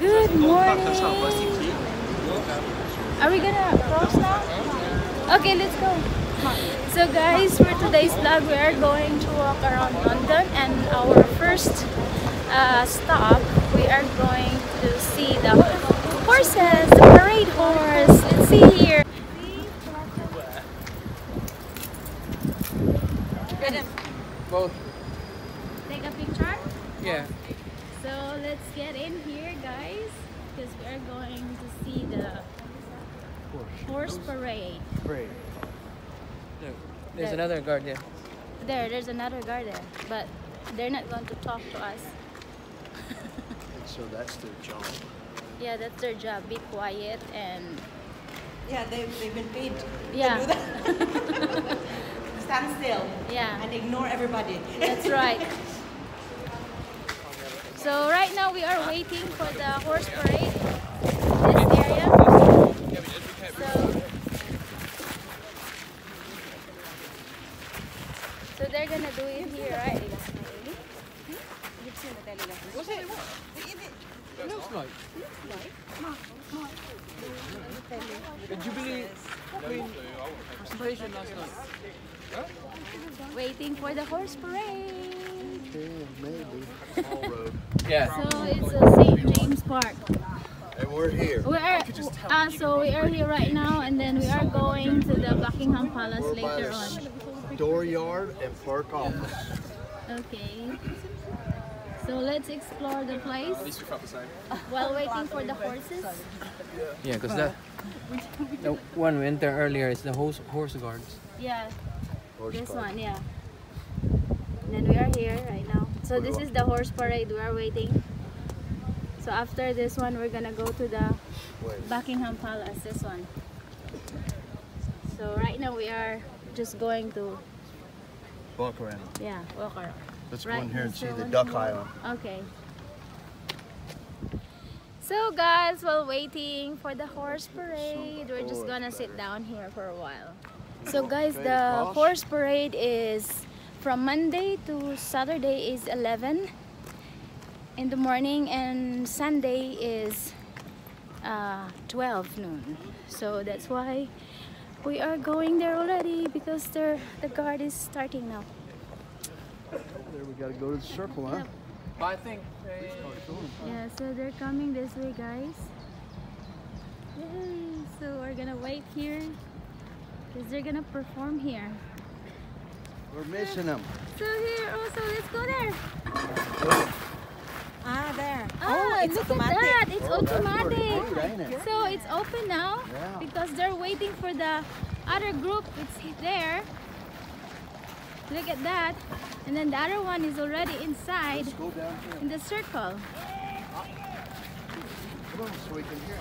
Good morning. Are we gonna cross now? Okay, let's go. So guys, for today's vlog, we are going to walk around London and our first uh, stop, we are going to see the horses, the parade horse. Let's see here. Both. Take a picture. Yeah. So let's get in here, guys, because we are going to see the horse parade. Great. Look, there's That- another guard there. There, there's another guard there, but they're not going to talk to us. So that's their job. Yeah, that's their job. Be quiet and Yeah, they, they've been paid yeah, to do that. Stand still yeah. and ignore everybody. That's right. So right now we are waiting for the horse parade. This area. So, so they're gonna do it here, right? What's It It looks like. The Jubilee Queen presentation last night. Waiting for the horse parade. Okay, maybe. Yeah. So it's a St. James Park. And we're here. We are uh, so we are here right now, and then we are going to the Buckingham Palace later on. Dooryard and park office. Okay. So let's explore the place while waiting for the horses. Yeah, because that the one we entered earlier is the horse horse guards. Yeah, Horse this park. one, yeah. And then we are here right now. So this is the horse parade. We are waiting. So after this one, we're gonna go to the Buckingham Palace. This one. So right now we are just going to Walk around. yeah walk around. Let's Right, go in here and see the Duck. Island. Okay. So guys, while waiting for the horse parade, we're just gonna sit down here for a while. So guys, the horse parade is from Monday to Saturday is 11 in the morning and Sunday is uh, 12 noon. So that's why we are going there already because they're, the guard is starting now. There we gotta go to the circle, huh? I think They... Yeah, so they're coming this way, guys. Yay! So we're gonna wait here because they're gonna perform here. We're missing them. So here also, let's go there. Ah, there. Ah, it's look automatic. at that! It's Oh, automatic. neat, it? So it's open now Yeah. because they're waiting for the other group. It's there. Look at that. And then the other one is already inside Let's go down here. in the circle. Come on, so we can hear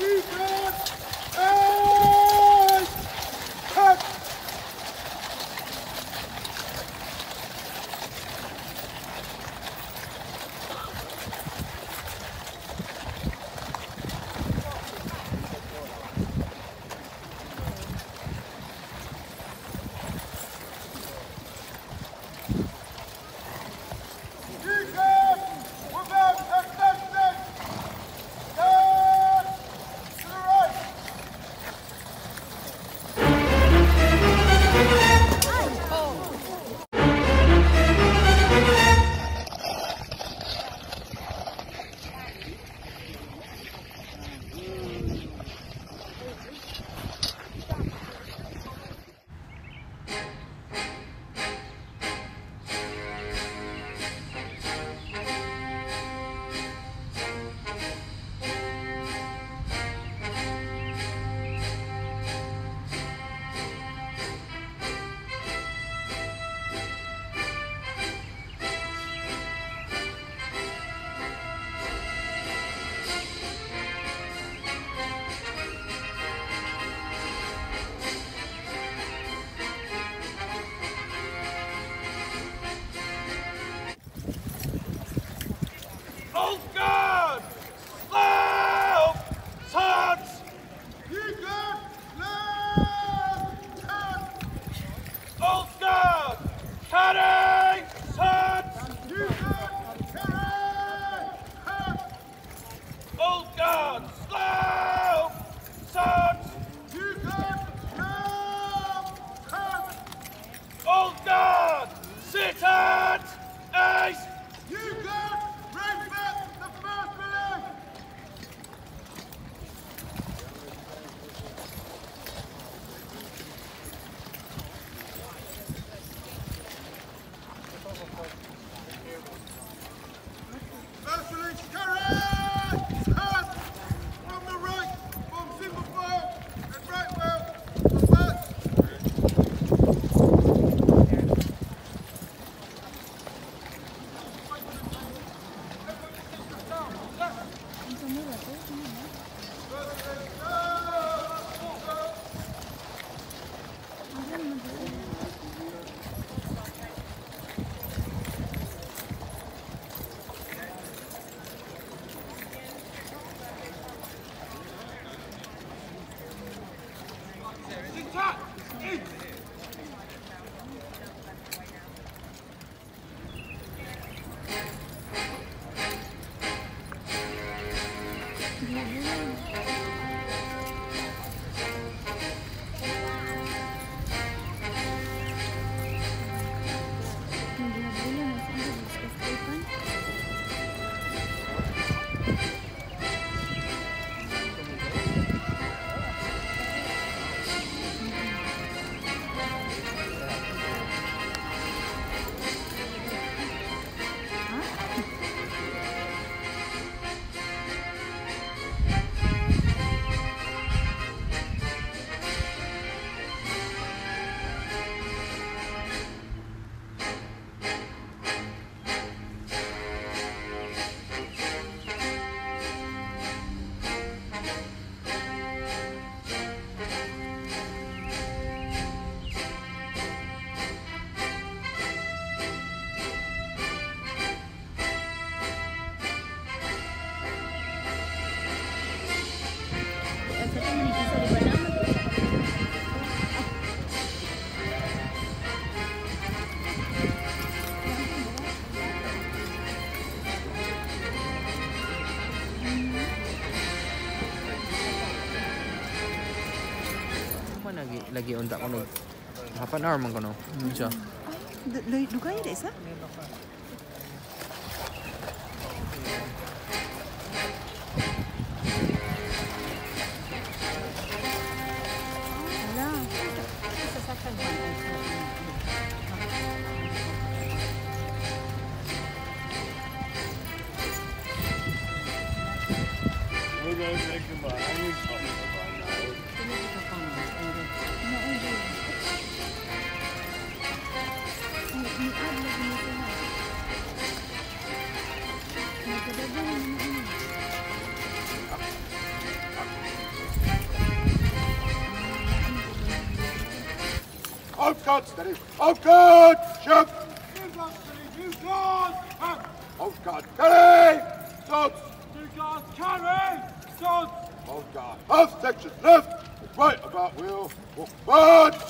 Defense! You got lagi on tak kono. Apa nak orang kono? Macam. Lui duka ni desa. Thank you, buddy. Guard, shoot. You guard, carry. Dogs. You guard, carry. Out guard, half section left. Right about wheel. Walk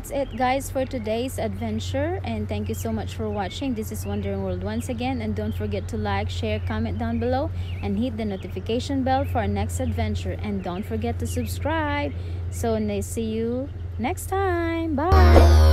That's it guys for today's adventure and thank you so much for watching. This is Wandering World once again and don't forget to like, share, comment down below and hit the notification bell for our next adventure and don't forget to subscribe. So, see you next time. Bye!